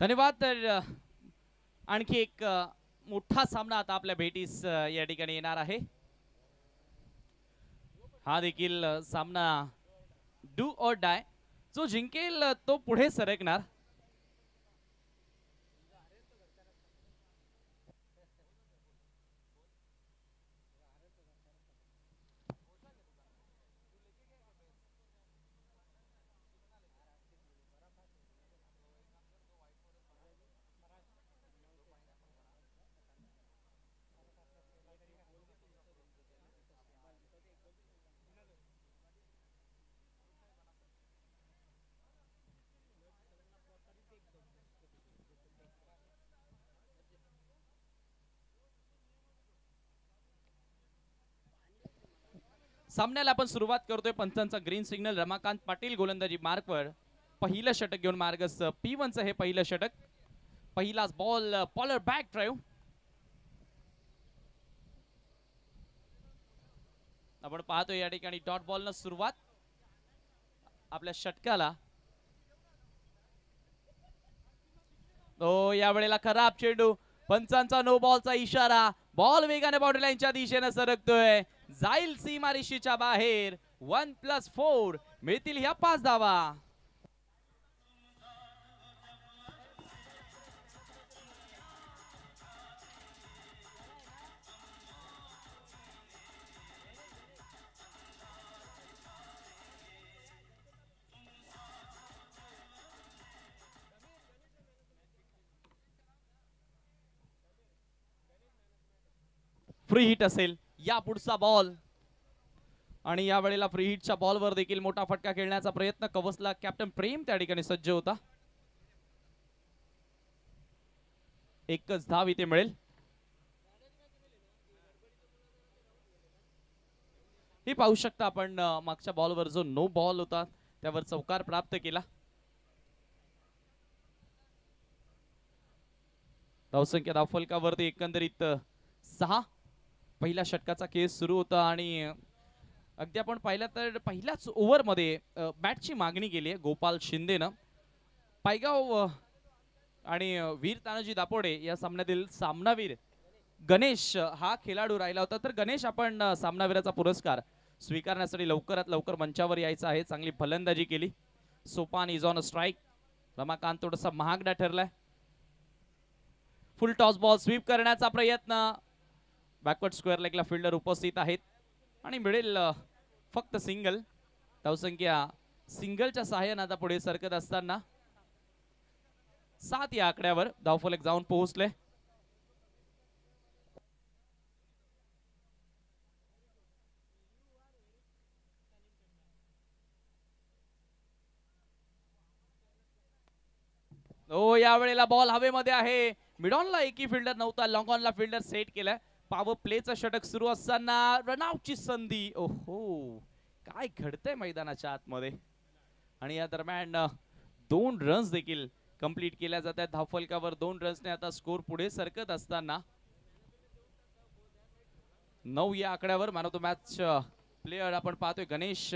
धन्यवाद. तर आणखी एक मोठा सामना आता आपल्या भेटीस या ठिकाणी येणार आहे. हा देखील सामना डू और डाय. जो जिंकेल तो पुढे सरकणार. सामन्याला आपण सुरुवात करतोय पंचांचा ग्रीन सिग्नल रमाकांत पाटील गोलंदाजी मार्कवर. पहिलं षटक घेऊन मार्गस पी वनचं हे पहिलं षटक. पहिलाच बॉल पॉलर बॅक ड्राईव्ह आपण पाहतोय या ठिकाणी डॉट बॉल न सुरुवात. आपल्या षटकाला. तो या वेळेला खराब चेंडू. पंचांचा नो बॉलचा इशारा. बॉल वेगाने बाउंड्री लाईनच्या दिशेने सरकतोय. जाईल सीमारेषेच्या बाहेर. वन प्लस फोर मिळतील ह्या पाच धावा. फ्री हिट असेल. या पुढचा बॉल आणि या वेळेला फ्री हिटच्या बॉलवर देखील मोठा फटका खेळण्याचा प्रयत्न. कवसला कॅप्टन प्रेम त्या ठिकाणी सज्ज होता. एकच धाव इथे मिळेल. हे पाहू शकता आपण मागच्या बॉलवर जो नो बॉल होता त्यावर चौकार प्राप्त केला. धावसंख्या धावफलकावरती एकंदरीत सहा. पहिल्या षटकाचा केस सुरू होता आणि अगदी आपण पाहिलं तर पहिल्याच ओव्हरमध्ये बॅटची मागणी केली आहे गोपाल शिंदेनं. पायगाव आणि वीर तानाजी दापोडे या सामन्यातील सामनावीर गणेश हा खेळाडू राहिला होता. तर गणेश आपण सामनावीराचा पुरस्कार स्वीकारण्यासाठी लवकरात लवकर मंचावर यायचं आहे. चांगली फलंदाजी केली. Sopan is on a strike Ramakant थोडासा महागडा ठरलाय. फुल टॉस बॉल स्वीप करण्याचा प्रयत्न. बॅकवर्ड स्क्वेअर लेगला फिल्डर उपस्थित आहेत. आणि मिळेल फक्त सिंगल धावसंख्या सिंगलच्या सहाय्यानं आता पुढे सरकत असताना. सात या आकड्यावर धावफलक जाऊन पोहोचले. हो या वेळेला बॉल हवेमध्ये आहे. मिडॉनला एकी फिल्डर नव्हता. लॉंग ऑनला फिल्डर सेट केलाय पावर प्लेचं षटक सुरू असताना रनआउटची संधी. ओहो काय घडतंय मैदानाच्या आतमध्ये? आणि या दरम्यान दोन रन्स देखील कंप्लीट केल्या जात आहेत. धावफलकावर दोन रन्सने आता स्कोर पुढे सरकत असताना. नऊ या आकड्यावर man of the match player आपण पाहतोय. गणेश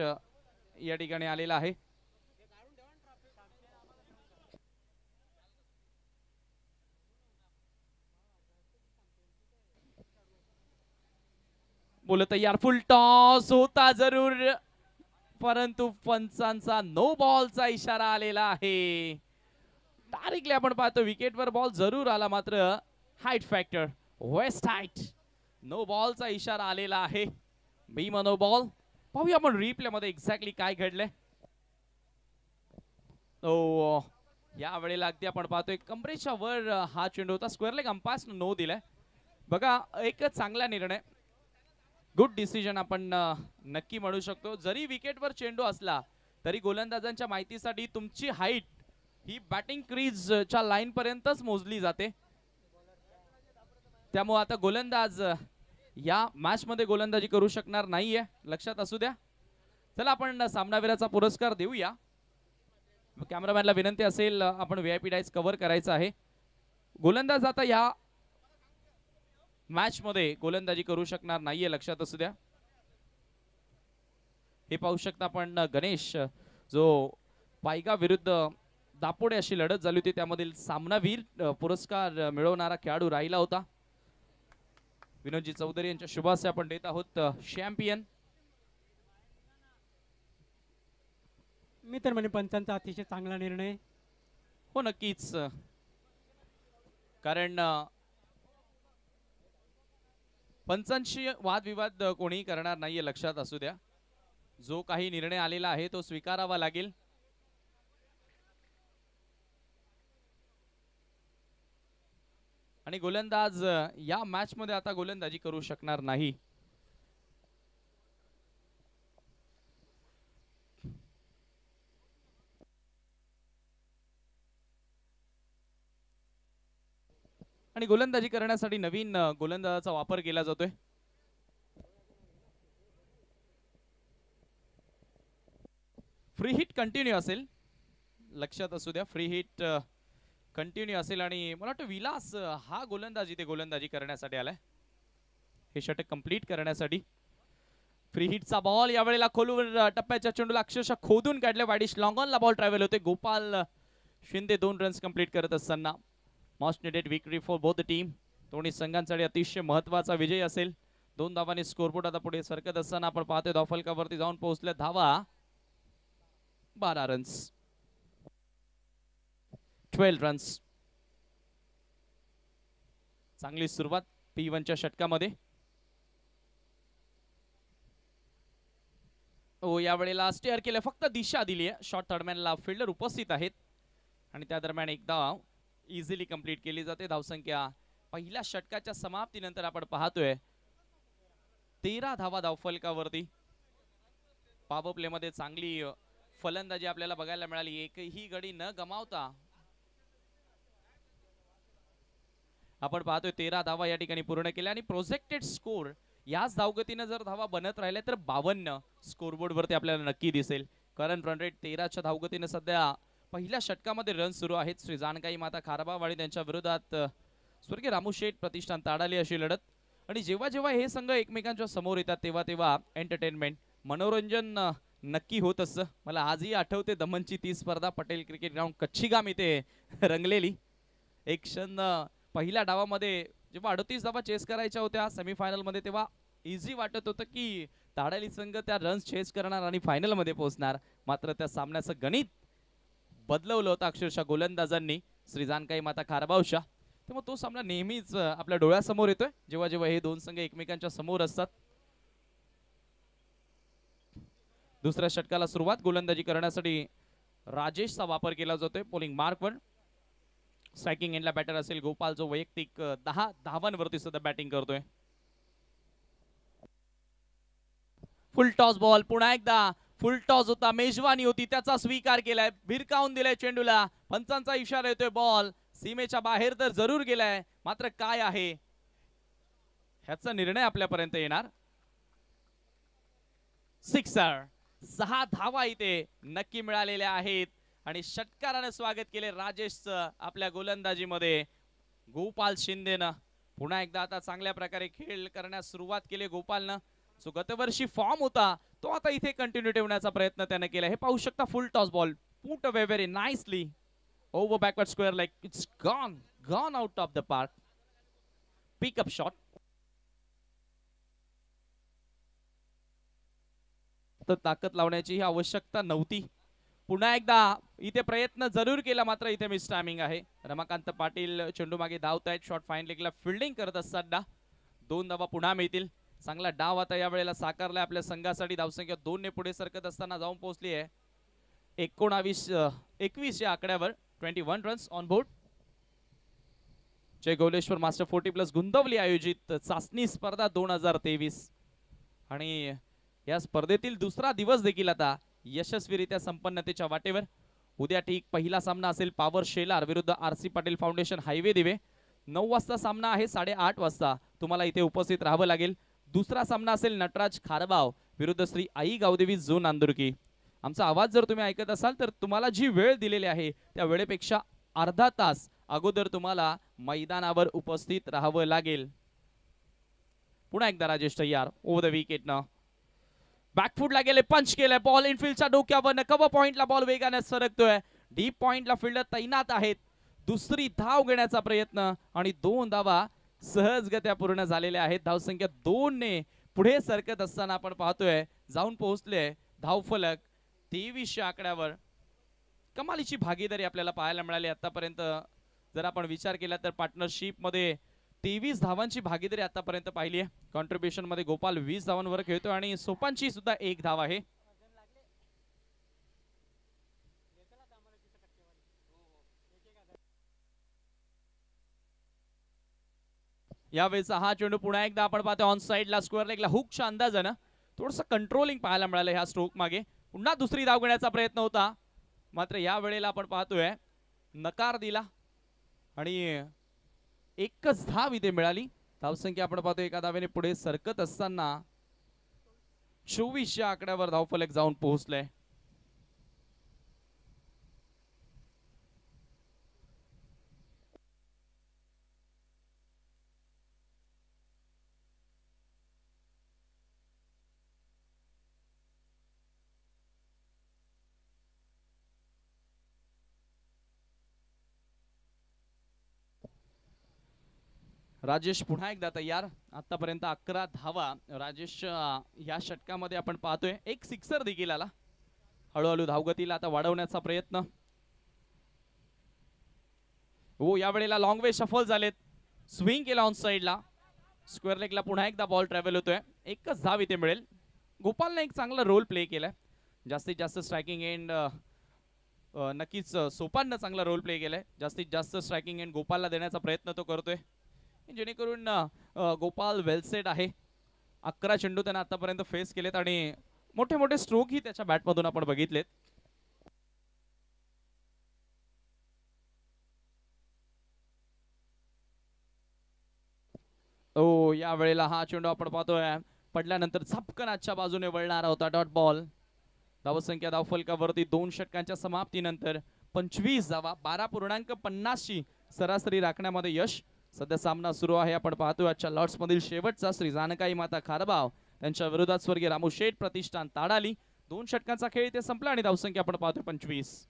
या ठिकाणी आलेला आहे. बोल तयार फुल टॉस होता जरूर. परंतु पंचांचा नो बॉलचा इशारा आलेला आहे. डायरेक्टली आपण पाहतो विकेटवर बॉल जरूर आला मात्र height factor waist height no बॉलचा इशारा आलेला आहे. मी नो बॉल पाहूया आपण रिप्ले मध्ये एक्झॅक्टली काय घडलंय. हो, ओ या वेळेला अगदी आपण पाहतोय कमरेच्या वर हा चेंडू होता. स्क्वेअर लेग अंपास नो दिलाय. बघा एक चांगला निर्णय. गुड डिसिजन आपण नक्की म्हणू शकतो. जरी विकेटवर चेंडू असला तरी गोलंदाजांच्या माहितीसाठी तुमची हाईट ही बॅटिंग क्रीज च्या लाईन पर्यंतच मोजली जाते. त्यामुळे आता गोलंदाज या मॅच मध्ये गोलंदाजी करू शकणार नाहीये. लक्षात असू द्या. चला आपण सामनावीराचा पुरस्कार देऊया. कॅमेरामॅनला विनंती असेल आपण V I P dais cover करायचं आहे. गोलंदाज आता या मॅच मध्ये गोलंदाजी करू शकणार नाहीये लक्षात असू द्या. हे पाहू शकता आपण गणेश जो पायगा विरुद्ध दापोडे अशी लढत झाली होती. त्यामधील सामनावीर पुरस्कार मिळवणारा खेळाडू राहिला होता. विनोदजी चौधरी यांच्या शुभाशय आपण देत आहोत चॅम्पियन मी तर म्हणे पंचांचा अतिशय चांगला निर्णय. हो नक्कीच कारण पंचांशी वादविवाद कोणीही कोणी करणार नाहीये लक्षात असू द्या. जो काही निर्णय आलेला आहे तो स्वीकारावा लागेल. आणि गोलंदाज या मॅच मध्ये आता गोलंदाजी करू शकणार नाही. आणि गोलंदाजी करण्यासाठी नवीन गोलंदाजाचा वापर केला जातोय. फ्री हिट कंटिन्यू असेल. लक्षात असू द्या फ्री हिट कंटिन्यू असेल आणि मला वाटतं विलास हा गोलंदाज इथे गोलंदाजी करण्यासाठी आलाय. हे षटक कंप्लीट करण्यासाठी. फ्री हिटचा बॉल यावेळेला खोलूवर टप्प्याच्या चेंडूला अक्षरशः खोदून काढले. वाडीश लॉंगॉनला बॉल ट्रॅव्हल होते. गोपाल शिंदे दोन रन्स कंप्लीट करत असताना. मॉस्ट नेडेड विक्री फॉर बोथ टीम दोन्ही संघांसाठी अतिशय महत्त्वाचा विजय असेल. दोन धावांनी स्कोरबोर्ड आता पुढे सरकत असताना आपण पाहतोय धावफलकावरती जाऊन पोहोचल्या धावा. बारा रन्स ट्वेल्व रन्स चांगली सुरुवात पी वनच्या षटकामध्ये. हो यावेळेला स्टेअर केलं फक्त दिशा दिली आहे. शॉर्ट थर्डमॅनला फिल्डर उपस्थित आहेत. आणि त्या दरम्यान एक धाव इझिली कंप्लीट केली जाते. धावसंख्या पहिल्या षटकाच्या समाप्तीनंतर आपण पाहतोय तेरा धावा धावफलकावरती. पॉवर प्ले चांगली फलंदाजी आपल्याला बघायला मिळाली. एकही गडी न गमावता आपण पाहतोय तेरा धावा या ठिकाणी पूर्ण केल्या आणि प्रोजेक्टेड स्कोर याच धावगतीनं जर धावा बनत राहिल्या तर बावन्न स्कोरबोर्डवरती आपल्याला नक्की दिसेल. करंट रन रेट तेराच्या धावगतीनं सध्या पहिल्या षटकामध्ये रन सुरू आहेत. श्री जानकाई माता खारबावाडी त्यांच्या विरोधात स्वर्गीय रामू शेठ प्रतिष्ठान ताडाली अशी लढत. आणि जेव्हा जेव्हा हे संघ एकमेकांच्या समोर येतात तेव्हा तेव्हा एंटरटेनमेंट मनोरंजन नक्की होत असतं मला आजही आठवते दमनची ती स्पर्धा. पटेल क्रिकेट ग्राउंड कच्छीगाम इथे रंगलेली. एक क्षण पहिल्या डावामध्ये जेव्हा अडतीस धावा चेस करायच्या होत्या सेमीफायनलमध्ये तेव्हा इझी वाटत होतं की ताडाली संघ त्या रन्स चेस करणार आणि फायनलमध्ये पोहोचणार. मात्र त्या सामन्याचं गणित बदलवलं होतं अक्षरशः गोलंदाजांनी. श्री जानकाई माता खारबावशा. त्यामुळे तो सामना नेहमीच आपल्या डोळ्यासमोर येतोय. जेव्हा जेव्हा हे दोन संघ एकमेकांच्या समोर असतात. दुसऱ्या षटकाला सुरुवात गोलंदाजी करण्यासाठी राजेशचा वापर केला जातोय. पोलिंग मार्क मार्कवर स्ट्रायकिंग एंडला बॅटर असेल. गोपाल जो वैयक्तिक दहा धावांवरती सुद्धा बॅटिंग करतोय. फुल टॉस बॉल पुन्हा एकदा. फुल टॉस होता. मेजवानी होती. त्याचा स्वीकार केलाय. भिरकावून दिलाय चेंडूला. पंचांचा इशारा येतोय बॉल सीमेच्या बाहेर तर जरूर गेलाय. मात्र काय आहे? ह्याचा निर्णय आपल्यापर्यंत येणार. सिक्सर सहा धावा इथे नक्की मिळालेल्या आहेत. आणि षटकाराने स्वागत केले राजेशचं आपल्या गोलंदाजीमध्ये. गोपाल शिंदेनं. पुन्हा एकदा आता चांगल्या प्रकारे खेळ करण्यास सुरुवात केली गोपालनं. सो गतवर्षी फॉर्म होता तो आता इथे कंटिन्यू ठेवण्याचा प्रयत्न त्याने केला. हे पाहू शकता full toss ball put away very nicely over backward square like it's gone gone out of the park pick up shot तर ताकद लावण्याची ही आवश्यकता नव्हती. पुन्हा एकदा इथे प्रयत्न जरूर केला मात्र इथे मिस टायमिंग आहे. रमाकांत पाटील चेंडू मागे धावत आहेत शॉर्ट फाईन लेगला फिल्डिंग करत असताना दोन धावा पुन्हा मिळतील. चांगला डाव आता या वेळेला साकारलाय. आपल्या संघासाठी धावसंख्या दोन ने पुढे सरकत असताना जाऊन पोहोचली आहे. एकोणावीस एकवीस या आकड्यावर twenty one runs on board Jai Gauleshwar master forty plus गुंतवली आयोजित चाचणी स्पर्धा दोन हजार तेवीस. आणि या स्पर्धेतील दुसरा दिवस देखील आता यशस्वीरित्या संपन्नतेच्या वाटेवर. उद्या ठीक पहिला सामना असेल पावर शेलार विरुद्ध R C Patil foundation highway दिवे. नऊ वाजता सामना आहे साडेआठ वाजता. तुम्हाला इथे उपस्थित राहावं लागेल. दुसरा सामना असेल नटराज खारबाव विरुद्ध श्री आई गावदेवी जो नांदुर्की आमचा आवाज जर तुम्ही ऐकत असाल तर तुम्हाला जी वेळ दिलेली आहे त्या वेळेपेक्षा अर्धा तास अगोदर तुम्हाला मैदानावर उपस्थित राहावं लागेल. पुन्हा एकदा राजेश तय्यार ओव्हर द विकेटनं बॅकफुटला गेले पंच केलंय बॉल इनफिल्डच्या डोक्यावर कव्हर पॉइंटला बॉल वेगाने सरकतोय? डीप पॉइंटला फिल्डर तैनात आहेत. दुसरी धाव घेण्याचा प्रयत्न आणि दोन धावा सहजगत्या पूर्ण झालेल्या आहेत. धावसंख्या दोनने पुढे सरकत असताना आपण पाहतोय जाऊन पोहोचले धावफलक तेवीसशे आकड्यावर. कमालीची भागीदारी आपल्याला पाहायला मिळाली आतापर्यंत. जर आपण विचार केला तर पार्टनरशिपमध्ये तेवीस धावांची भागीदारी आतापर्यंत पाहिली आहे. कॉन्ट्रीब्युशनमध्ये गोपाल वीस धावांवर खेळतोय आणि सोपांची सुद्धा एक धाव आहे. यावेळेचा हा चेंडू पुन्हा एकदा आपण पाहतो ऑन साईडला स्क्वेअर लेगला हुकच्या अंदाजानं थोडस कंट्रोलिंग पाहायला मिळालं ह्या स्ट्रोक मागे. पुन्हा दुसरी धाव घेण्याचा प्रयत्न होता. मात्र या वेळेला आपण पाहतोय नकार दिला. आणि एकच धाव इथे मिळाली. धावसंख्या आपण पाहतो एका धावेने पुढे सरकत असताना चोवीसच्या आकड्यावर धावफलक जाऊन पोहोचलंय. राजेश पुन्हा एकदा तयार. आतापर्यंत अकरा धावा. राजेश या षटकामध्ये आपण पाहतोय. एक सिक्सर देखील आला. हळूहळू धावगतीला आता वाढवण्याचा प्रयत्न. हो यावेळेला लॉंग वे सफल झालेत. स्विंग केला ऑन साईडला स्क्वेअर लेगला पुन्हा एकदा बॉल ट्रॅव्हल होतोय. एकच धाव इथे मिळेल. गोपालने एक चांगला रोल प्ले केलाय. जास्तीत जास्त स्ट्रायकिंग एंड नक्कीच सोपाननं चांगला रोल प्ले केलाय. जास्तीत जास्त स्ट्रायकिंग एंड गोपालला देण्याचा प्रयत्न तो करतोय. जेणेकरून गोपाल वेलसेट आहे. अकरा चेंडू त्यानं आतापर्यंत फेस केलेत आणि मोठे मोठे स्ट्रोक ही त्याच्या बॅटमधून आपण बघितलेत. ओ या वेळेला हा चेंडू आपण पाहतोय. पडल्यानंतर झपकन आजच्या बाजूने वळणारा होता डॉट बॉल धावसंख्या धावफलकावरती दोन षटकांच्या समाप्तीनंतर पंचवीस धावा बारा पूर्णांक पन्नासची सरासरी राखण्यामध्ये यश सध्या सामना सुरू आहे. आपण पाहतोय आजच्या लॉर्ड्स मधील शेवटचा श्री जानकाई माता खारबाव. त्यांच्या विरोधात स्वर्गीय रामू शेठ प्रतिष्ठान ताडाली. दोन षटकांचा खेळ इथे संपला आणि धावसंख्या आपण पाहतोय पंचवीस.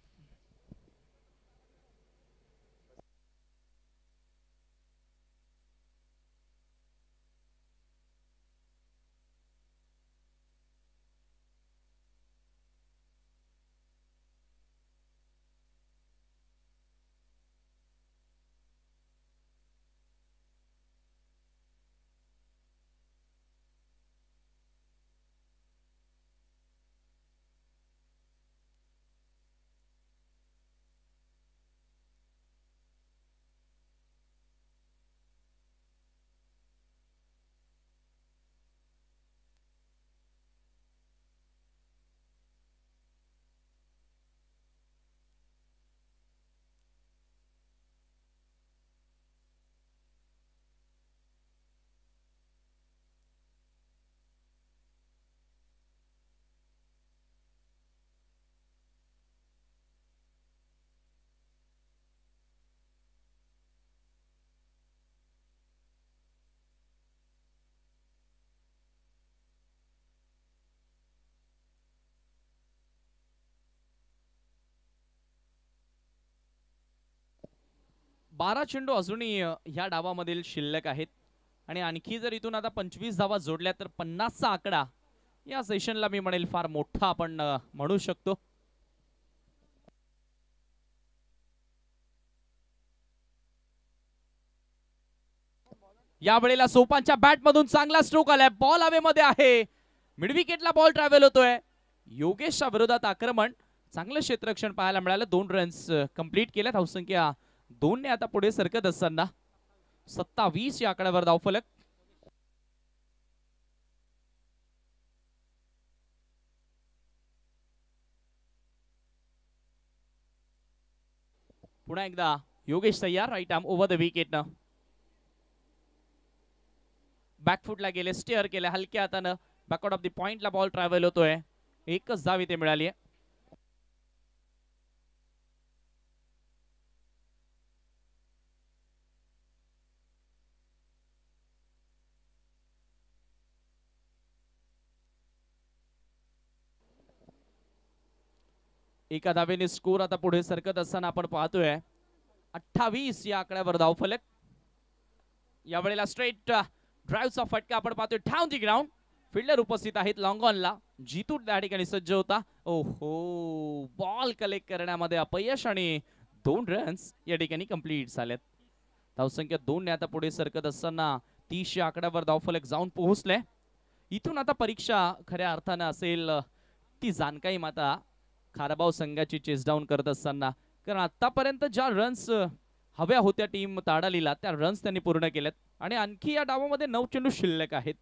बारा चेंडू अजूनही ह्या डावामधील शिल्लक आहेत. आणि आणखी जर इथून आता पंचवीस धावा जोडल्या तर पन्नासचा आकडा या सेशनला मी म्हणेल फार मोठा आपण म्हणू शकतो. या वेळेला सोपांच्या बॅट मधून चांगला स्ट्रोक आलाय. बॉल हवेमध्ये आहे. मिडविकेटला बॉल ट्रॅव्हल होतोय. योगेशच्या विरोधात आक्रमण. चांगलं क्षेत्ररक्षण पाहायला मिळालं. दोन रन्स कंप्लीट केल्या धावसंख्या दोनने आता पुढे सरकत असताना सत्तावीस या आकड्यावर धावफलक पुन्हा एकदा योगेश तयार right arm over the wicket न. बॅकफुटला गेले स्टेअर केले हलक्या हातानं बॅकआउट ऑफ द पॉइंटला बॉल ट्रॅव्हल होतोय. एकच धाव इथे मिळाली आहे एका धावेने स्कोर आता पुढे सरकत असताना आपण पाहतोय. अठ्ठावीस या आकड्यावर धावफलक यावेळेला स्ट्रेट ड्राईव्हचा फटका आपण पाहतोय. ठाव दी ग्राउंड फिल्डर उपस्थित आहेत लॉंगॉनला जितू त्या ठिकाणी सज्ज होता. ओहो बॉल कलेक्ट करण्यामध्ये अपयश आणि दोन रन्स या ठिकाणी कंप्लीट झालेत. धावसंख्या दोन ने आता पुढे सरकत असताना तीस या आकड्यावर धावफलक जाऊन पोहोचले. इथून आता परीक्षा खऱ्या अर्थानं असेल. ती जानकाई माता खारबाव संघाची चेसडाऊन करत असताना. कारण आतापर्यंत ज्या रन्स हव्या होत्या टीम ताडालीला त्या रन्स त्यांनी पूर्ण केल्यात. आणि आणखी या डावामध्ये नऊ चेंडू शिल्लक आहेत.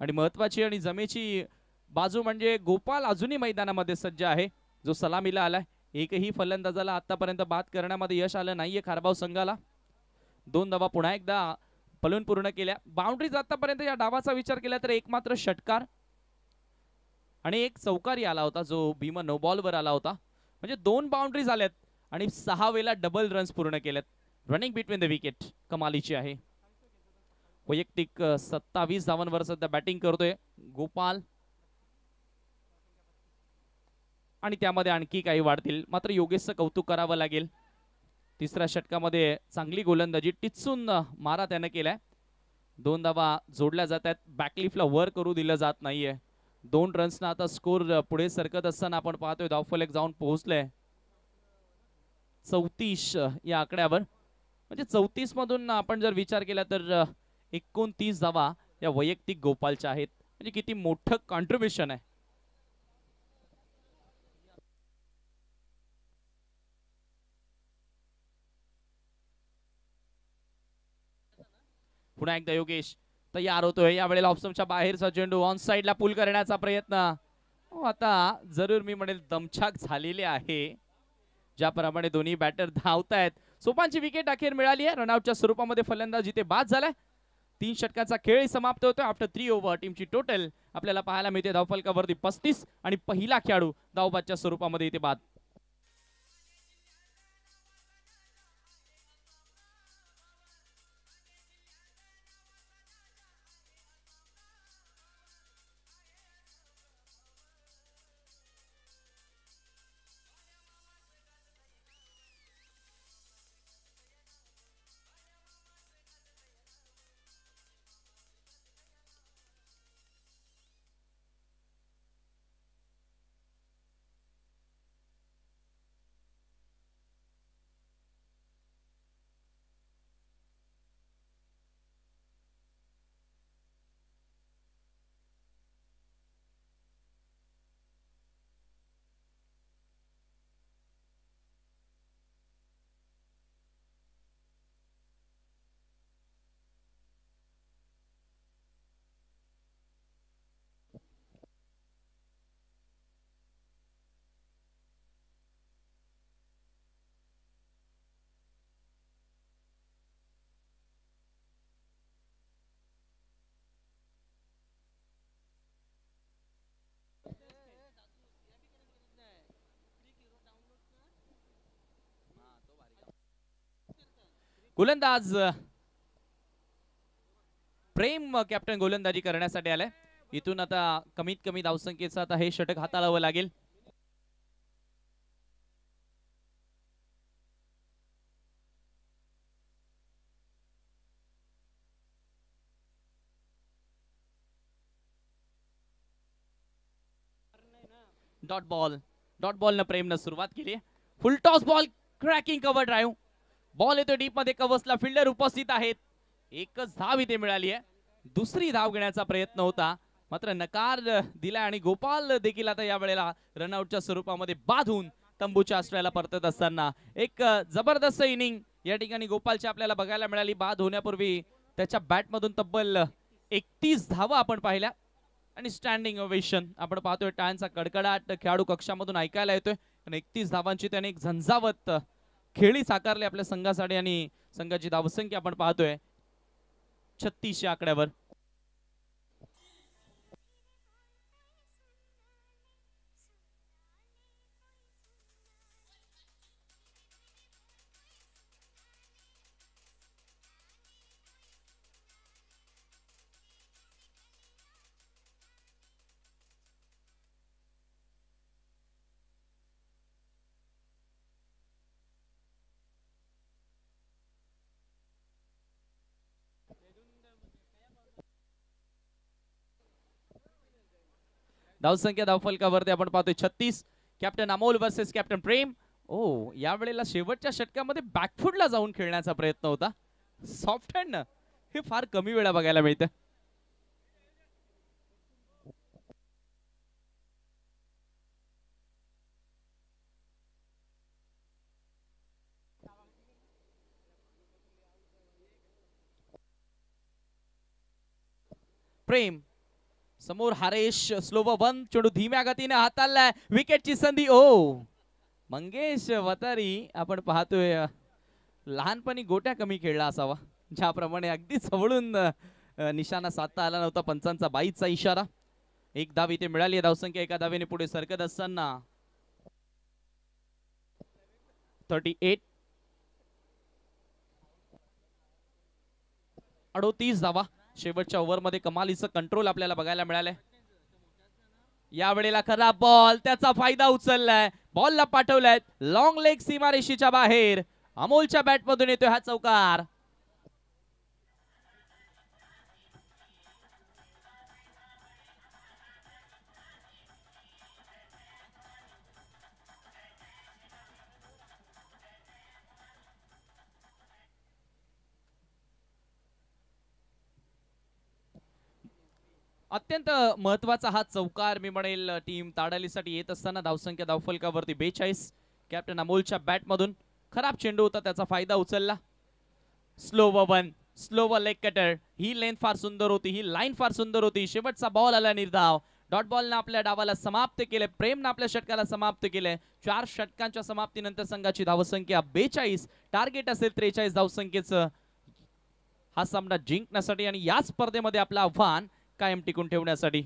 आणि महत्वाची आणि जमेची बाजू म्हणजे गोपाल अजूनही मैदानामध्ये सज्ज आहे. जो सलामीला आलाय. एकही फलंदाजाला आतापर्यंत बाद करण्यामध्ये यश आलं नाहीये खारबाव संघाला. दोन धावा पुन्हा एकदा पलून पूर्ण केल्या. बाउंड्रीज आतापर्यंत या डावाचा विचार केला तर एक मात्र षटकार आणि एक चौकारी आला होता जो भीमा नो बॉलवर आला होता. म्हणजे दोन बाउंड्रीज आल्यात आणि सहा वेळेला डबल रन्स पूर्ण केल्यात. रनिंग बिटवीन द विकेट कमालीची आहे. वैयक्तिक सत्तावीस धावांवर सध्या बॅटिंग करतोय गोपाल. आणि त्यामध्ये आणखी काही वाढतील. मात्र योगेशचं कौतुक करावं लागेल. तिसऱ्या षटकामध्ये चांगली गोलंदाजी टिचून मारा त्यानं केलाय. दोन धावा जोडल्या जात आहेत बॅकलिफला वर करू दिलं जात नाहीये. दोन रन्सनं आता स्कोर पुढे सरकत असताना आपण पाहतोय धावफलक जाऊन पोहोचलंय चौतीस या आकड्यावर. म्हणजे चौतीस मधून आपण जर विचार केला तर एकोणतीस धावा या वैयक्तिक गोपालच्या आहेत. म्हणजे किती मोठं कॉन्ट्रीब्युशन आहे. पुन्हा एकदा योगेश तयार होतोय. यावेळेला ऑप्शनच्या बाहेरचा चेंडू ऑन साईडला पुल करण्याचा प्रयत्न. हो, आता जरूर मी म्हणेल दमछाक झालेली आहे. ज्याप्रमाणे दोन्ही बॅटर धावतायत. सोपांची विकेट अखेर मिळाली आहे. रनआउटच्या स्वरूपामध्ये फलंदाज इथे बाद झालाय. तीन षटकाचा खेळ समाप्त होतोय. आफ्टर थ्री ओव्हर टीमची टोटल आपल्याला पाहायला मिळते धावफलकावरती पस्तीस आणि पहिला खेळाडू धावबादच्या स्वरूपामध्ये इथे बाद. गोलंदाज प्रेम कॅप्टन गोलंदाजी करण्यासाठी आलाय. इथून आता कमीत कमी धावसंख्येचं आता हे षटक हाताळावं लागेल. डॉट बॉल डॉट बॉल न प्रेमनं सुरुवात केली. Full toss ball cracking cover drive ball येतो डीपमध्ये. कवसला फिल्डर उपस्थित आहेत. एकच धाव इथे मिळाली आहे. दुसरी धाव घेण्याचा प्रयत्न होता. मात्र नकार दिला आणि गोपाल देखील आता या वेळेला रनआउटच्या स्वरूपामध्ये बाधून तंबूच्या आश्रयाला परतत असताना एक जबरदस्त इनिंग या ठिकाणी गोपालची आपल्याला बघायला मिळाली. बाद होण्यापूर्वी त्याच्या बॅटमधून तब्बल एकतीस धावा आपण पाहिल्या. आणि स्टँडिंग ओवेशन आपण पाहतोय. टाळ्यांचा कडकडाट खेळाडू कक्षामधून ऐकायला येतोय. आणि एकतीस धावांची त्याने एक झंझावत खेळी साकारले आपल्या संघासाठी आणि संघाची धावसंख्या आपण पाहतोय. छत्तीसच्या आकड्यावर. धावसंख्या धावफलकावरती आपण पाहतोय छत्तीस captain Amol versus captain Prem. ओ या वेळेला शेवटच्या षटकामध्ये बॅकफुटला जाऊन खेळण्याचा प्रयत्न होता. सॉफ्ट हँड हे फार कमी वेळा बघायला मिळतं. प्रेम समोर हरेश स्लोव वन चेंडू धीम्या गतीने हाताळलाय. विकेटची संधी ओ. मंगेश वतारी आपण पाहतोय लहानपणी गोट्या कमी खेळला असावा. ज्याप्रमाणे अगदी जवळून निशाणा साधता आला नव्हता पंचांचा बाईचा इशारा. एक धाव इथे मिळाली धावसंख्या एका धावेने पुढे सरकत असताना. थर्टी एट अडोतीस धावा. शेवटच्या ओव्हरमध्ये कमालीचं कंट्रोल आपल्याला बघायला मिळालंय. या वेळेला खरा बॉल त्याचा फायदा उचललाय. बॉलला पाठवलाय. लॉंग लेग सीमारेषीच्या बाहेर. अमोलच्या बॅट मधून येतोय हा चौकार. अत्यंत महत्त्वाचा हा चौकार मी म्हणेल टीम ताडालीसाठी येत असताना धावसंख्या धावफलकावरती बेचाळीस कॅप्टन अमोलच्या बॅट मधून खराब चेंडू होता त्याचा फायदा उचलला. Slow one slow leg cutter ही लेन फार सुंदर होती ही लाईन फार सुंदर होती. शेवटचा बॉल आला निर्धाव. डॉट बॉलनं आपल्या डावाला समाप्त केले प्रेमनं आपल्या षटकाला समाप्त केले. चार षटकांच्या समाप्तीनंतर संघाची धावसंख्या बेचाळीस टार्गेट असेल त्रेचाळीस धावसंख्येचं. हा सामना जिंकण्यासाठी आणि या स्पर्धेमध्ये आपलं आव्हान कायम टिकून ठेवण्यासाठी.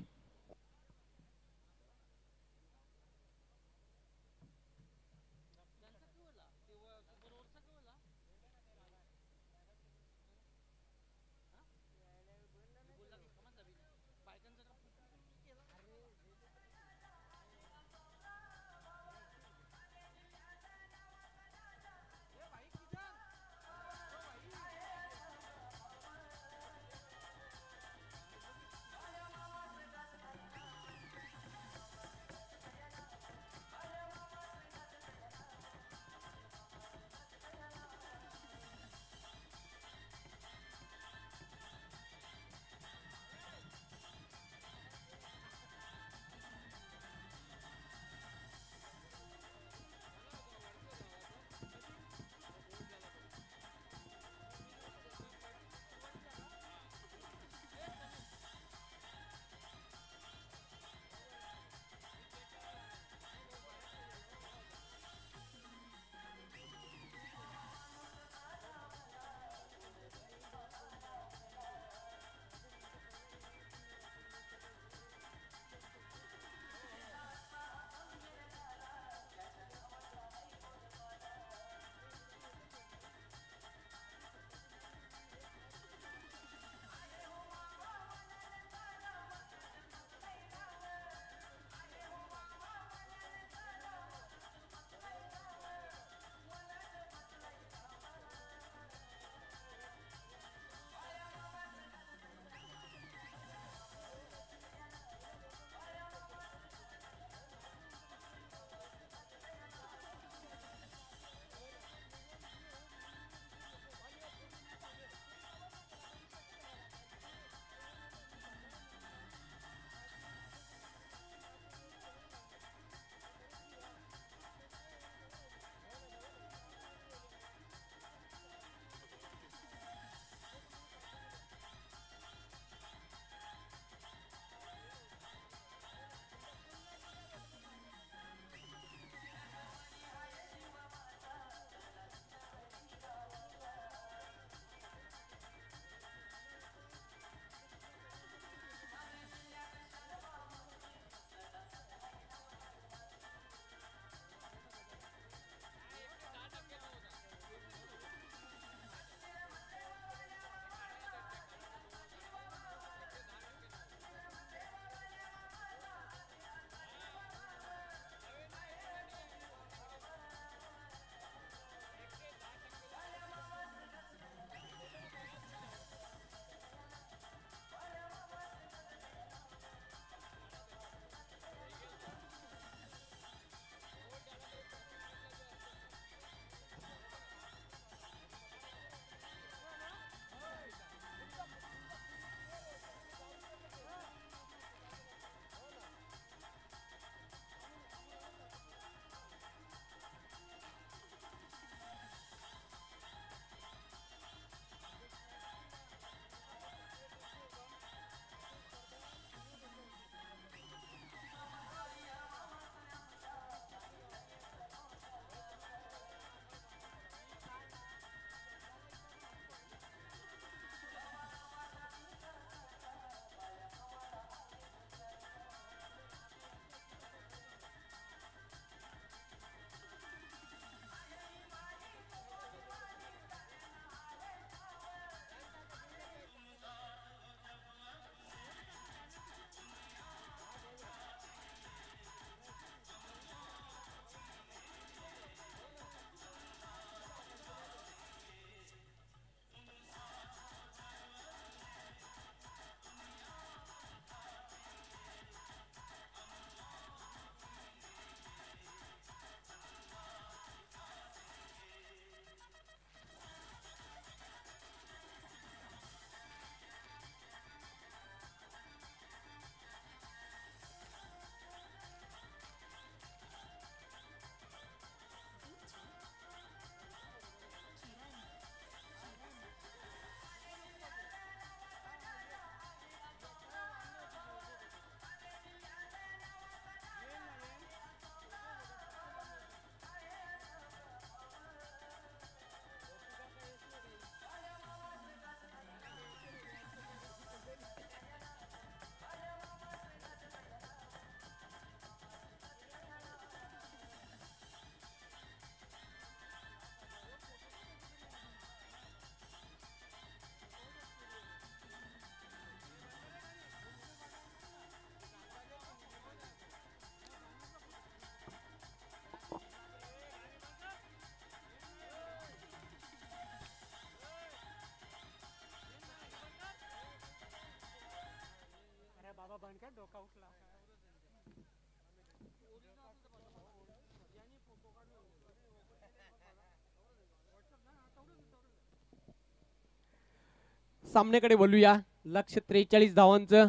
सामन्याकडे बोलूया लक्ष त्रेचाळीस धावांचं.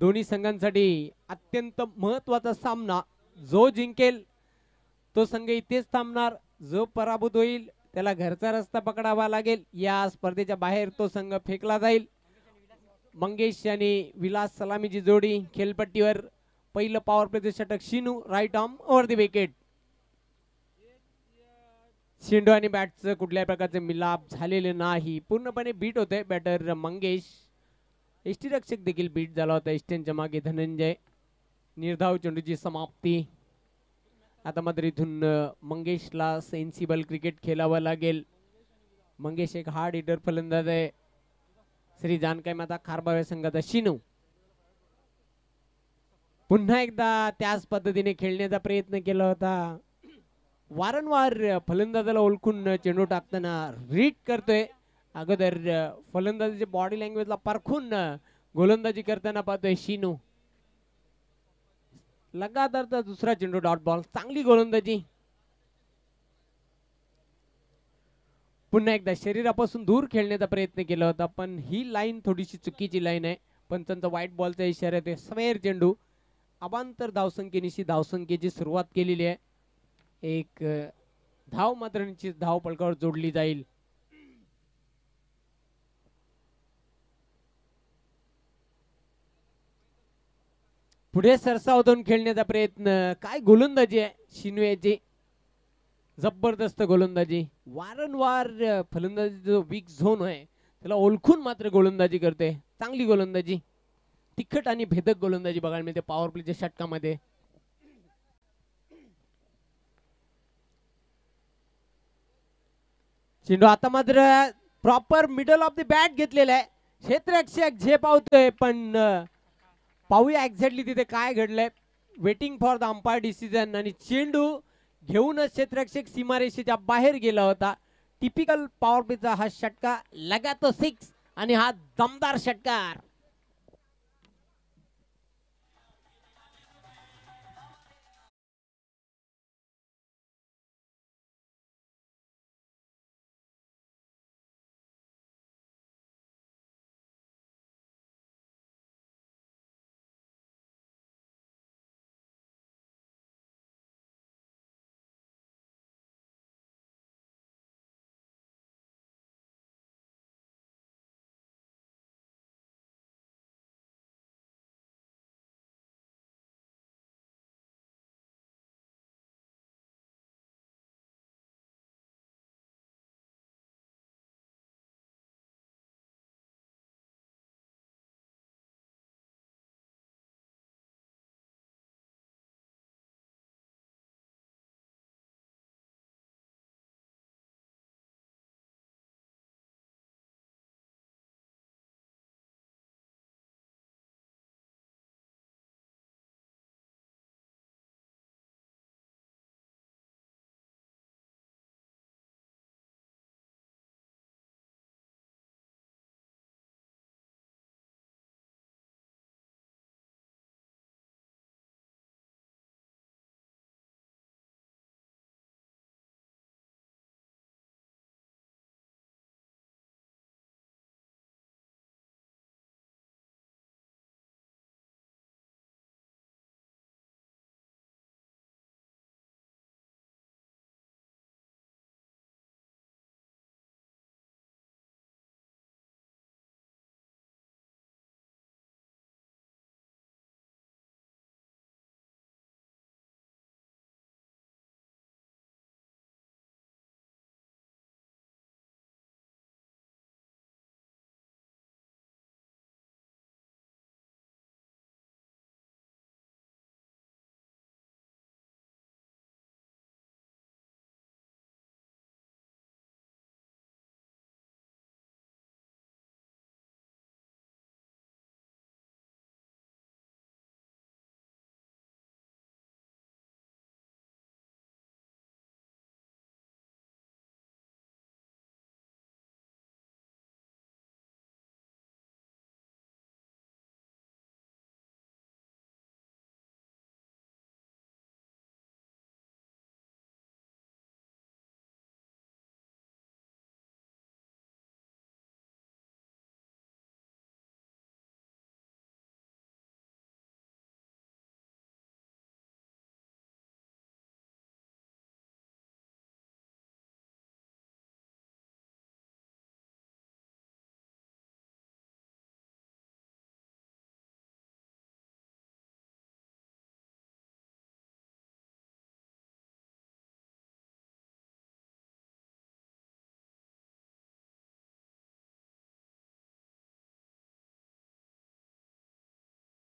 दोन्ही संघांसाठी अत्यंत महत्त्वाचा सामना जो जिंकेल तो संघ इथेच थांबणार. जो पराभूत होईल त्याला घरचा रस्ता पकडावा लागेल. या स्पर्धेच्या बाहेर तो संघ फेकला जाईल. मंगेश आणि विलास सलामीची जोडी. खेळपट्टीवर पहिलं पॉवर प्लेचं षटक Shinu right arm over the wicket शेंडू आणि बॅटचं कुठल्याही प्रकारचे मिलाप झालेले नाही. पूर्णपणे बीट होते बॅटर मंगेश. एष्टी रक्षक देखील बीट झाला होता. एष्ट्यांच्या मागे धनंजय. निर्धाव चेंडूची समाप्ती. आता मात्र इथून मंगेशला सेन्सिबल क्रिकेट खेळावं लागेल. मंगेश एक हार्ड हिटर फलंदाज आहे. श्री जानकाय माता खारबाव्या संघाचा शिनू. पुन्हा एकदा त्याच पद्धतीने खेळण्याचा प्रयत्न केला होता. वारंवार फलंदाजाला ओळखून चेंडू टाकताना रीड करतोय. अगोदर फलंदाजाची बॉडी लँग्वेजला परखून गोलंदाजी करताना पाहतोय शिनू. लगातारचा दुसरा चेंडू डॉट बॉल चांगली गोलंदाजी. पुन्हा एकदा शरीरापासून दूर खेळण्याचा प्रयत्न केला होता पण ही लाईन थोडीशी चुकीची लाईन आहे. पंचांचा व्हाईट बॉलचा इशारा येतोय समेर चेंडू. अबांतर धावसंख्येनिशी धावसंख्येची सुरुवात केलेली आहे. एक धाव मात्र निश्चित धाव पलकावर जोडली जाईल. पुढे सरसावधून खेळण्याचा प्रयत्न. काय गोलंदाजी आहे? शिनवेची. जबरदस्त गोलंदाजी. वारंवार फलंदाजी जो वीक झोन आहे. त्याला ओळखून मात्र गोलंदाजी करते. चांगली गोलंदाजी. तिखट आणि भेदक गोलंदाजी बघायला मिळते पॉवर प्लेच्या षटकामध्ये. चेंडू आता मात्र proper middle of the bat घेतलेला आहे. क्षेत्ररक्षक झेपावतोय पण पाहूया एक्झॅक्टली तिथे काय घडलंय. Waiting for the umpire decision आणि चेंडू घेऊनच क्षेत्ररक्षक सीमारेषेच्या बाहेर गेला होता. टिपिकल पॉवर प्लेचा हा षटका लगातो सिक्स आणि हा दमदार षटकार.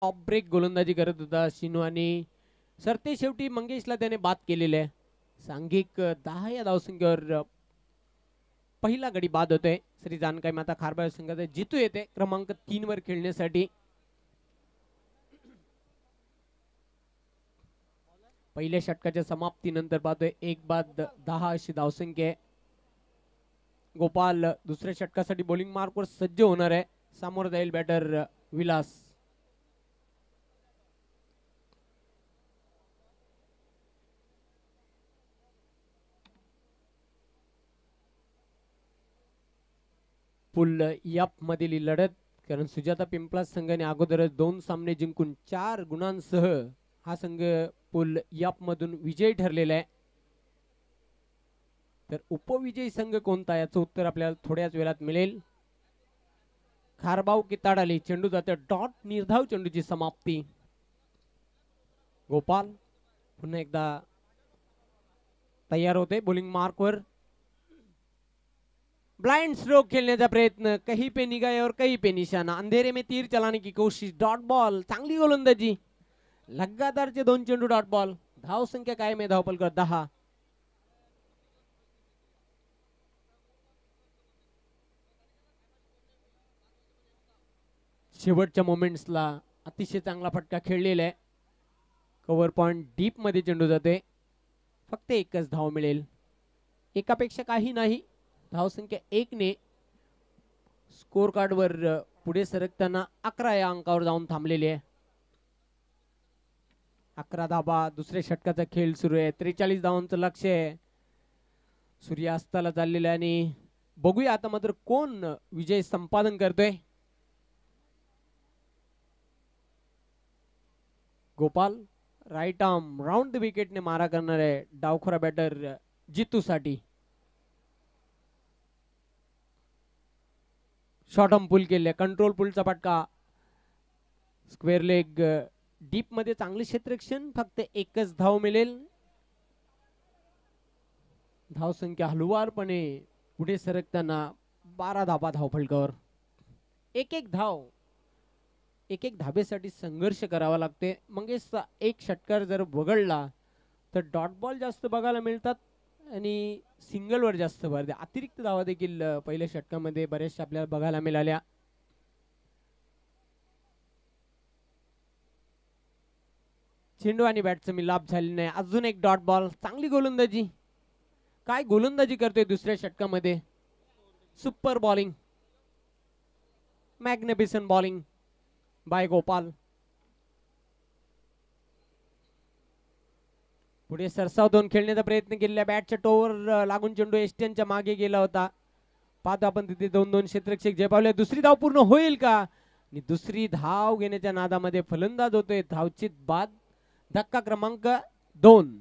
ऑफ ब्रेक गोलंदाजी करत होता शिनू आणि सरते शेवटी मंगेशला त्याने बाद केलेले. सांघिक दहा या धावसंख्येवर पहिला गडी बाद होतोय. श्री जानकाई माता खारबाई संघाचा जितू येते क्रमांक तीन वर खेळण्यासाठी. पहिल्या षटकाच्या समाप्तीनंतर पाहतोय एक बाद दहा अशी धावसंख्या. आहे गोपाल दुसऱ्या षटकासाठी बॉलिंग मार्कवर सज्ज होणार आहे. समोर जाईल बॅटर विलास. पुल यप मधील ही लढत कारण सुजाता पिंपळा संघाने अगोदरच दोन सामने जिंकून चार गुणांसह हा संघ पुल यप मधून विजयी ठरलेला आहे. तर उपविजयी संघ कोणता याचं उत्तर आपल्याला थोड्याच वेळात मिळेल. खारबाव किताडाली चेंडू जाते डॉट निर्धाव चेंडूची समाप्ती. गोपाल पुन्हा एकदा तयार होते बॉलिंग मार्कवर ब्लाइंड स्ट्रोक खेलने प्रयत्न कहीं पे निगाह और कहीं पे निशाना. अंधेरे में तीर चलाने की कोशिश. डॉट बॉल चांगली गोलंदाजी. लगातारचे दोन चेंडू डॉट बॉल धाव संख्या काय आहे धावपल कर दहा. शेवटच्या मोमेंट्सला अतिशय चांगला फटका खेळलेला आहे. कव्हर पॉईंट डीपमध्ये चेंडू जाते फक्त एकच धाव मिळेल. एकापेक्षा काही नाही. धावसंख्या एकने स्कोर कार्डवर पुढे सरकताना अकरा या अंकावर जाऊन थांबलेली आहे. अकरा धाबा दुसऱ्या षटकाचा खेळ सुरू आहे. त्रेचाळीस धावांचं लक्ष आहे. सूर्यास्ताला चाललेलं आणि बघूया आता मात्र कोण विजय संपादन करतोय. Gopal right arm round the विकेटने मारा करणार आहे डावखोरा बॅटर जितूसाठी. शॉर्ट आर्म पुल केले कंट्रोल पुलचा फटका. स्क्वेअर लेग डीपमध्ये चांगले क्षेत्ररक्षण. फक्त एकच धाव मिळेल. धाव संख्या हलुवारपणे पुढे सरकताना बारा धाबा धाव फलकावर. एक एक धाव एक एक धाबेसाठी संघर्ष करावा लागते. मग एक षटकार जर वगळला तर डॉट बॉल जास्त बघायला मिळतात. आणि सिंगलवर जास्त भर द्या. अतिरिक्त धावा देखील पहिल्या षटकामध्ये बऱ्याचशा आपल्याला बघायला मिळाल्या. चेंडू आणि बॅटचा मी लाभ झाले नाही. अजून एक डॉट बॉल. चांगली गोलंदाजी. काय गोलंदाजी करतोय दुसऱ्या षटकामध्ये? Super bowling. Magnificent bowling. By Gopal. पुढे सरसाव दोन खेळण्याचा प्रयत्न केलेला. बॅटच्या टोवर लागून चेंडू एस्टियनच्या मागे गेला होता. पाहतो आपण तिथे दोन दोन क्षेत्रक्षेक झेपावले दुसरी धाव पूर्ण होईल का? आणि दुसरी धाव घेण्याच्या नादामध्ये फलंदाज होतोय धावचित बाद. धक्का क्रमांक दोन.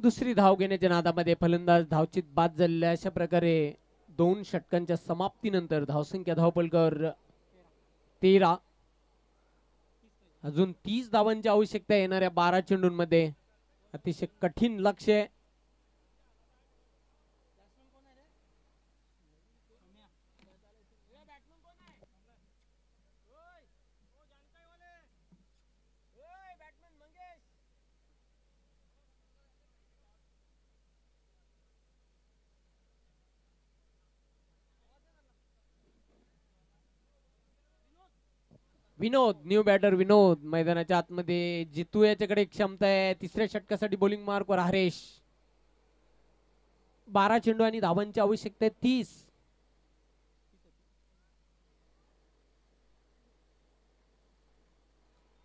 दुसरी धाव घेण्याच्या नादामध्ये फलंदाज धावचित बाद झाले अशा प्रकारे दोन षटकांच्या समाप्तीनंतर धावसंख्या धावपलकर तेरा. अजून तीस धावांची आवश्यकता येणाऱ्या बारा चेंडूंमध्ये. अतिशय कठीण लक्ष आहे. विनोद न्यू बॅटर विनोद मैदानाच्या आतमध्ये जितू याच्याकडे क्षमता आहे तिसऱ्या षटकासाठी बॉलिंग मार्कवर हरेश. बारा चेंडू आणि धावांची आवश्यकता आहे तीस.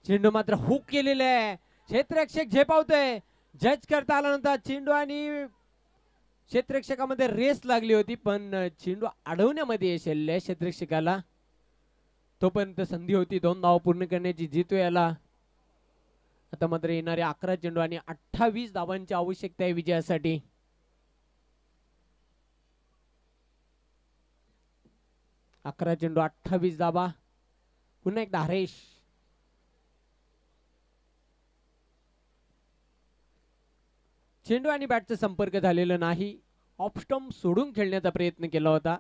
चेंडू मात्र हुक केलेला आहे. क्षेत्ररक्षक झेपावतोय. जज करता आल्यानंतर चेंडू आणि क्षेत्ररक्षकामध्ये रेस लागली होती पण चेंडू अडवण्यामध्ये यश आलेलं आहे. क्षेत्ररक्षकाला तोपर्यंत संधी होती. दोन धाव पूर्ण करण्याची जितू याला आता मात्र येणारे अकरा चेंडू आणि अठ्ठावीस धावांची आवश्यकता आहे विजयासाठी. अकरा चेंडू अठ्ठावीस धाबा पुन्हा एकदा हरेश. चेंडू आणि बॅटचा संपर्क झालेला नाही. ऑफ सोडून खेळण्याचा प्रयत्न केला होता.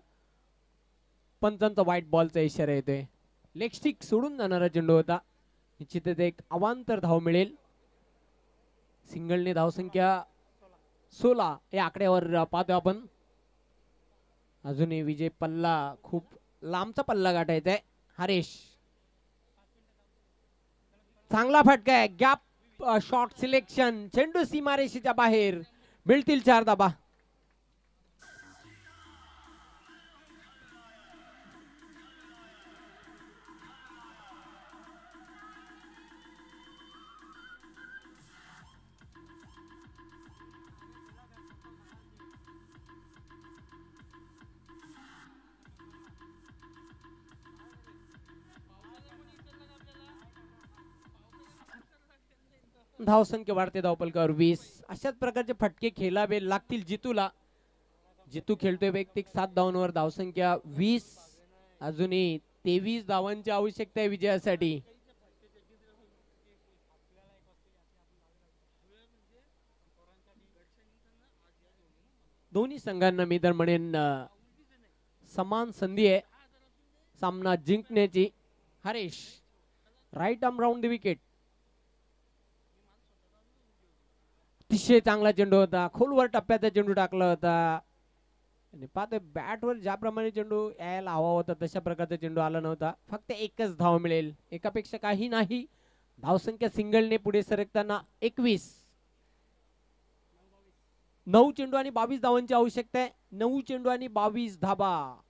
पंचांचा व्हाईट बॉलचा इशारा येतोय. लेगस्टिक सोडून जाणारा चेंडू होता. निश्चितच एक अवांतर धाव मिळेल. सिंगलने धावसंख्या सोळा या आकड्यावर पाहतो आपण. अजूनही विजय पल्ला खूप लांबचा पल्ला गाठायचा आहे. हरेश. चांगला फटका आहे. गॅप शॉर्ट सिलेक्शन चेंडू सीमारेषेच्या बाहेर. मिळतील चार दाबा धावसंख्या वाढते धावपलकावर वीस. अशाच प्रकारचे फटके खेळावे लागतील जितूला. जितू खेळतोय वैयक्तिक सात धावांवर धावसंख्या वीस. अजूनही तेवीस धावांची आवश्यकता आहे विजयासाठी. दोन्ही संघांना मी तर म्हणेन समान संधी आहे. सामना जिंकण्याची. Haresh right arm round the wicket. अतिशय चांगला चेंडू होता खोलवर टप्प्याचा चेंडू टाकला होता. आणि पाहतोय बॅटवर ज्याप्रमाणे चेंडू यायला हवा होता तशा प्रकारचा चेंडू आला नव्हता. फक्त एकच धाव मिळेल. एकापेक्षा काही नाही. धावसंख्या सिंगलने पुढे सरकताना एकवीस. नऊ चेंडू आणि बावीस धावांची आवश्यकता आहे. नऊ चेंडू आणि बावीस धाबा.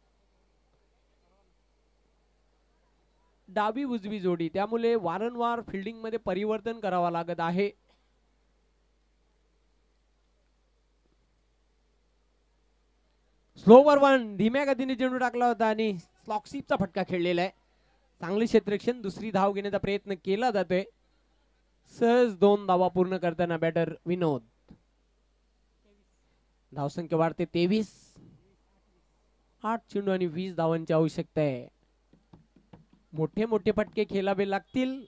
डावी उजवी जोडी. त्यामुळे वारंवार फिल्डिंगमध्ये परिवर्तन करावं लागत आहे. स्लोवर वन धीम्या गतीने चेंडू टाकला होता आणि स्लॉक्सिपचा फटका खेळलेला आहे. चांगली क्षेत्रक्षण दुसरी धाव घेण्याचा प्रयत्न केला जातोय. सहज दोन धावा पूर्ण करताना बॅटर विनोद. धावसंख्या वाढते तेवीस. आठ चेंडू आणि वीस धावांची आवश्यकता आहे. मोठे मोठे फटके खेळावे लागतील.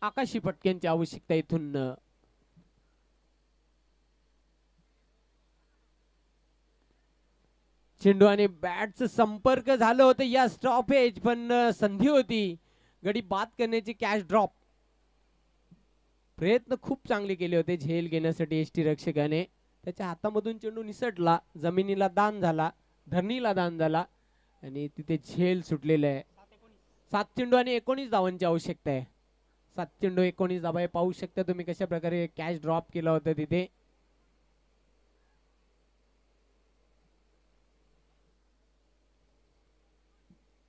आकाशी फटक्यांची आवश्यकता इथून चेंडू आणि बॅटचं संपर्क झालं होतं या स्टॉपेज पण संधी होती. गडी बाद करण्याची कॅश ड्रॉप प्रयत्न खूप चांगले केले होते झेल घेण्यासाठी एस टी रक्षकाने. त्याच्या हातामधून चेंडू निसटला जमिनीला दान झाला धरणीला दान झाला आणि तिथे झेल सुटलेलं आहे. सात चेंडू आणि एकोणीस धावांची आवश्यकता आहे. सात चेंडू एकोणीस धावा हे पाहू शकता तुम्ही कशा प्रकारे कॅश ड्रॉप केला होता तिथे.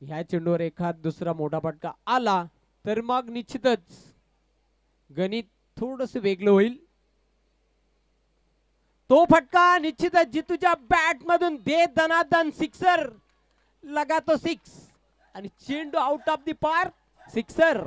ह्या चेंडूवर एखाद दुसरा मोठा फटका आला तर मग निश्चितच गणित थोडस वेगळं होईल. तो फटका निश्चितच जितूच्या बॅट मधून दे दनादन सिक्सर लगा तो सिक्स आणि चेंडू out of the park sixer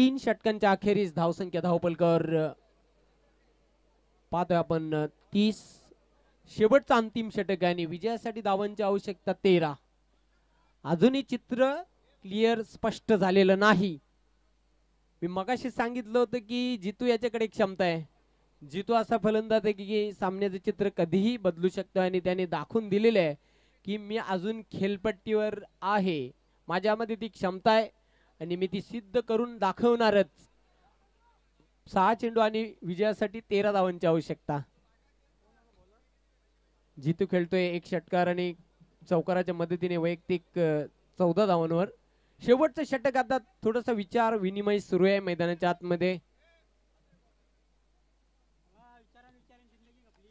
तीन षटकांच्या अखेरीस धावसंख्या धावपलकर पाहतोय आपण तीस. शेवटचा अंतिम षटक आहे आणि विजयासाठी धावांची आवश्यकता तेरा. अजूनही चित्र क्लिअर स्पष्ट झालेलं नाही. मी मगाशी सांगितलं होतं की जितू याच्याकडे एक क्षमता आहे. जितू असा फलंदाज आहे की सामन्याचं चित्र कधीही बदलू शकतं आणि त्याने दाखवून दिलेलं आहे की मी अजून खेळपट्टीवर आहे. माझ्यामध्ये ती क्षमता आहे. आणि मी ती सिद्ध करून दाखवणारच. सहा चेंडू आणि विजयासाठी तेरा धावांची आवश्यकता. जितू खेळतोय एक षटकार आणि चौकाराच्या मदतीने वैयक्तिक चौदा धावांवर. शेवटचं षटक आता थोडासा विचार विनिमय सुरू आहे मैदानाच्या आतमध्ये.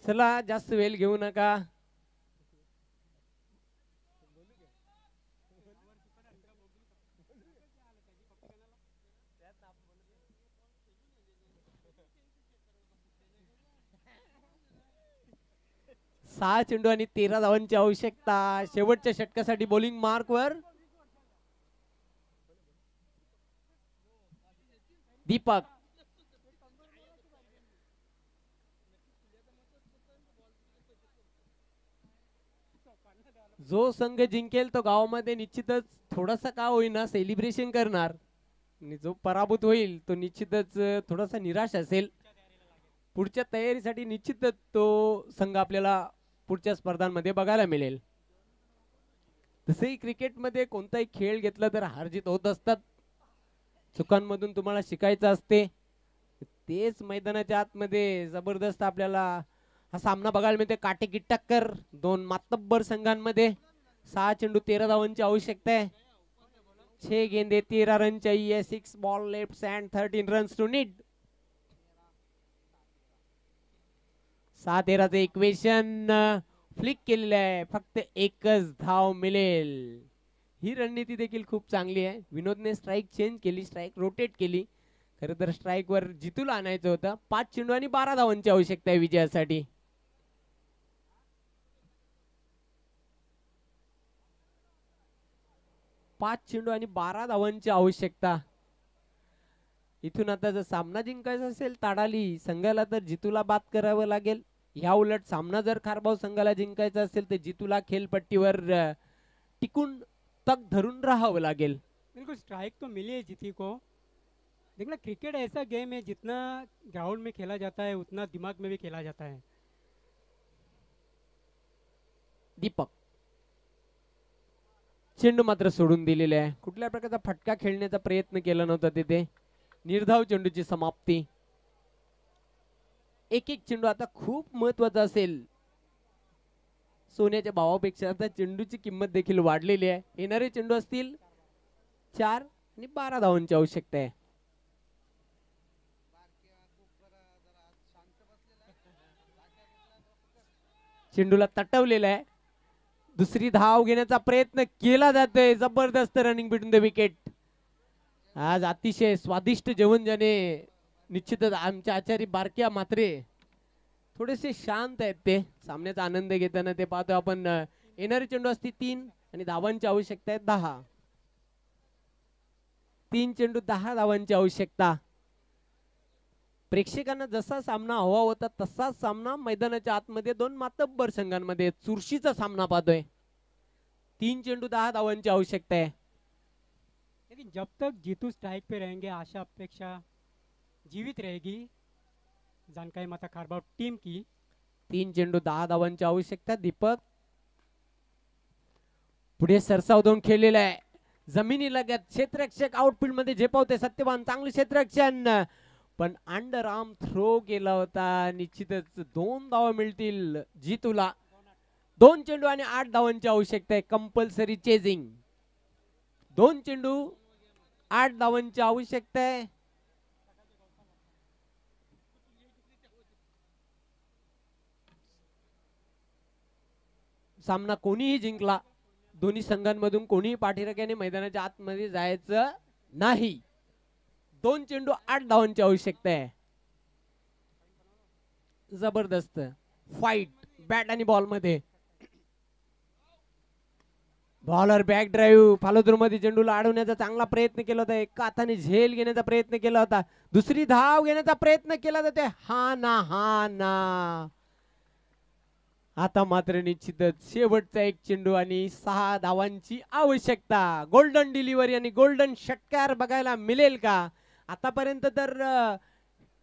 चला जास्त वेळ घेऊ नका. सहा चेंडू आणि तेरा धावांची आवश्यकता. शेवटच्या षटकासाठी बॉलिंग मार्कवर दीपक. जो संघ जिंकेल तो गावामध्ये निश्चितच थोडासा का होईना सेलिब्रेशन करणार. आणि जो पराभूत होईल तो निश्चितच थोडासा निराश असेल. पुढच्या तयारीसाठी निश्चितच तो संघ आपल्याला पुढच्या स्पर्धांमध्ये बघायला मिळेल. तसेही क्रिकेटमध्ये कोणताही खेळ घेतला तर हारजीत होत असतात. चुकांमधून तुम्हाला शिकायचं असते. तेच मैदानाच्या आतमध्ये जबरदस्त आपल्याला हा सामना बघायला मिळते काटे टक्कर दोन मातब्बर संघांमध्ये. सहा चेंडू तेरा धावांची आवश्यकता आहे. छे गेंदे तेरा रन चाहिए six ball left and thirteen runs to need सहा तेराचं इक्वेशन फ्लिक केलेलं आहे. फक्त एकच धाव मिळेल. ही रणनीती देखील खूप चांगली आहे. विनोदने स्ट्राईक चेंज केली स्ट्राईक रोटेट केली. खरं तर स्ट्राईकवर जितूला आणायचं होतं पाच चेंडू आणि बारा धावांची आवश्यकता आहे विजयासाठी. पाच चेंडू आणि बारा धावांची आवश्यकता. इथून आता जर सामना जिंकायचा असेल ताडाली संघाला तर जितूला बाद करावं लागेल. ह्या उलट सामना जर खारबाव संघाला जिंकायचा असेल तर जितूला खेळपट्टीवर टिकून तग धरून राहावं लागेल. बिल्कुल स्ट्राइक तो मिली है जीती को देखना क्रिकेट ऐसा गेम है जितना ग्राउंड में खेला जाता है उतना दिमाग में भी खेला जाता है. दीपक. चेंडू मात्र सोडून दिलेले आहे. कुठल्या प्रकारचा फटका खेळण्याचा प्रयत्न केला नव्हता तिथे. निर्धाव चेंडूची समाप्ती. एक एक चेंडू आता खूप महत्त्वाचा असेल. सोन्याच्या भावापेक्षा आता चेंडूची किंमत देखील वाढलेली आहे. येणारे चेंडू असतील चार आणि बारा धावांची आवश्यकता आहे. चेंडूला तटवलेला आहे. दुसरी धाव घेण्याचा प्रयत्न केला जातोय. जबरदस्त रनिंग बिटून द विकेट आज अतिशय स्वादिष्ट जेवण ज्याने निश्चितच आमच्या आचारी बारक्या मात्रे थोडेसे शांत आहेत ते. सामन्याचा आनंद घेताना ते पाहतो आपण येणारे चेंडू असते तीन आणि धावांची आवश्यकता आहे दहा. तीन चेंडू दहा धावांची आवश्यकता. प्रेक्षकांना जसा सामना हवा होता तसाच सामना मैदानाच्या आतमध्ये दोन मातब्बर संघांमध्ये चुरशीचा सामना पाहतोय. तीन चेंडू दहा धावांची आवश्यकता आहे. लेकिन जब तक जीतू स्ट्राइक पे रहेंगे आशा अपेक्षा जीवित रहेगी। जानकारी माता खारबाव टीम की। तीन चेंडू दहा धावांची आवश्यकता दीपक। पुढे सरसाव दोन खेळलेला आहे। जमिनी लगत क्षेत्ररक्षक आउटफील्डमध्ये झेपावते सत्यवान चांगले क्षेत्ररक्षण। पण अंडर आर्म थ्रो केला होता निश्चितच दोन धावा मिळतील जितूला। दोन चेंडू आणि आठ धावांची आवश्यकता आहे कंपल्सरी चेजिंग दोन चेंडू आठ धावांची आवश्यकता आहे। सामना कोणीही जिंकला दोन्ही संघांमधून कोणीही पाठीराख्याने मैदानाच्या आतमध्ये जायचं नाही. दोन चेंडू आठ धावांची आवश्यकता आहे. जबरदस्त फाईट बॅट आणि बॉलमध्ये. बॉलर बॅक ड्राईव्ह फालोदूरमध्ये चेंडूला अडवण्याचा चांगला प्रयत्न केला होता. एका हाताने झेल घेण्याचा प्रयत्न केला होता. दुसरी धाव घेण्याचा प्रयत्न केला जाते हा ना हा ना आता मात्र निश्चितच शेवटचा एक चेंडू आणि सहा धावांची आवश्यकता. गोल्डन डिलिव्हरी आणि गोल्डन षटकार बघायला मिळेल का? आतापर्यंत तर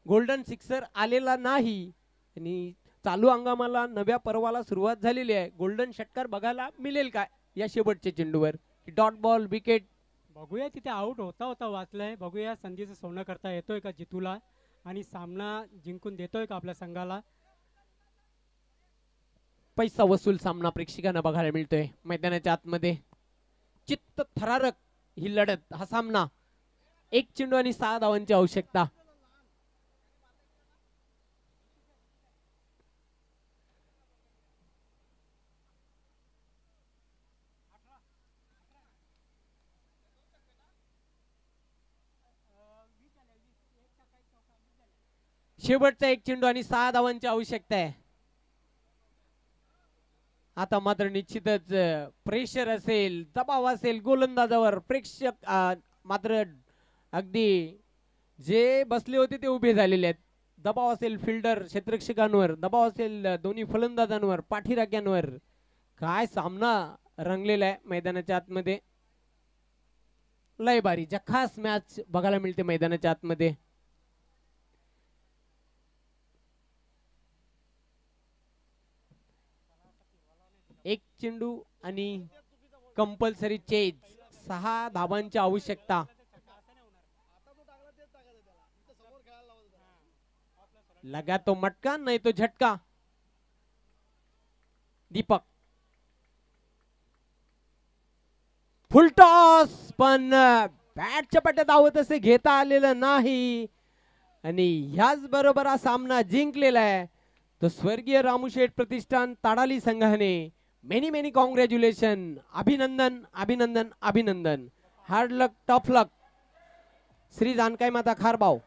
गोल्डन सिक्सर आलेला नाही. आणि चालू हंगामाला नव्या पर्वाला सुरुवात झालेली आहे. गोल्डन षटकार बघायला मिळेल का या शेवटच्या चेंडूवर? डॉट बॉल विकेट बघूया तिथे आउट होता होता वाचलंय. बघूया संधीचं सोनं करता येतोय का जितूला? आणि सामना जिंकून देतोय का आपल्या संघाला? पैसा वसूल सामना प्रेक्षकांना बघायला मिळतोय. मैदानाच्या आतमध्ये चित्त थरारक ही लढत हा सामना. एक चेंडू आणि सहा धावांची आवश्यकता. शेवटचा एक चेंडू आणि सहा धावांची आवश्यकता आहे. आता मात्र निश्चितच प्रेशर असेल दबाव असेल गोलंदाजावर. प्रेक्षक मात्र अगदी जे बसले होते ते उभे झालेले आहेत. दबाव असेल फिल्डर क्षेत्रक्षकांवर दबाव असेल दोन्ही फलंदाजांवर पाठीराख्यांवर. काय सामना रंगलेला आहे मैदानाच्या आतमध्ये. लय भारी जखास मॅच बघायला मिळते मैदानाच्या आतमध्ये. एक चेंडू आणि कंपल्सरी चेज सहा धाबांची आवश्यकता. लगा तो मटका नाही तो झटका. दीपक. फुलटॉस पण बॅटच्या पट्ट्यात आवत असे घेता आलेलं नाही. आणि ह्याच बरोबर हा सामना जिंकलेला आहे. तो स्वर्गीय रामूशेठ प्रतिष्ठान ताडाली संघाने. मेनी मेनी कॉंग्रॅच्युलेशन अभिनंदन अभिनंदन अभिनंदन hard luck tough luck Shri Jankai Mata Kharbav